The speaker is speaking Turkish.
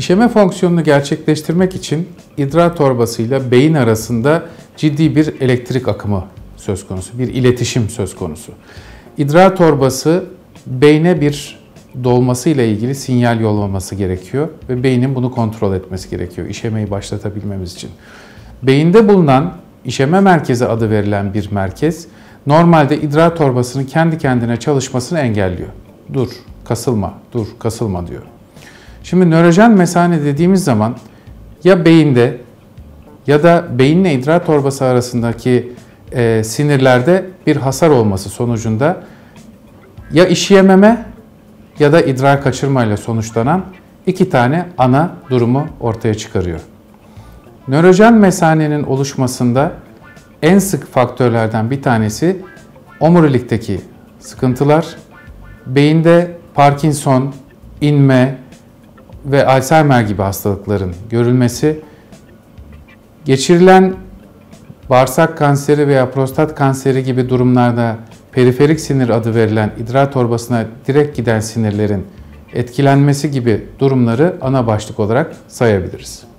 İşeme fonksiyonunu gerçekleştirmek için idrar torbasıyla beyin arasında ciddi bir elektrik akımı söz konusu, bir iletişim söz konusu. İdrar torbası beyne bir dolması ile ilgili sinyal yollaması gerekiyor ve beynin bunu kontrol etmesi gerekiyor işemeyi başlatabilmemiz için. Beyinde bulunan işeme merkezi adı verilen bir merkez normalde idrar torbasının kendi kendine çalışmasını engelliyor. Dur, kasılma, dur, kasılma diyor. Şimdi nörojen mesane dediğimiz zaman ya beyinde ya da beyinle idrar torbası arasındaki e, sinirlerde bir hasar olması sonucunda ya işleyememe ya da idrar kaçırmayla sonuçlanan iki tane ana durumu ortaya çıkarıyor. Nörojen mesanenin oluşmasında en sık faktörlerden bir tanesi omurilikteki sıkıntılar, beyinde Parkinson, inme ve Alzheimer gibi hastalıkların görülmesi, geçirilen bağırsak kanseri veya prostat kanseri gibi durumlarda periferik sinir adı verilen idrar torbasına direkt giden sinirlerin etkilenmesi gibi durumları ana başlık olarak sayabiliriz.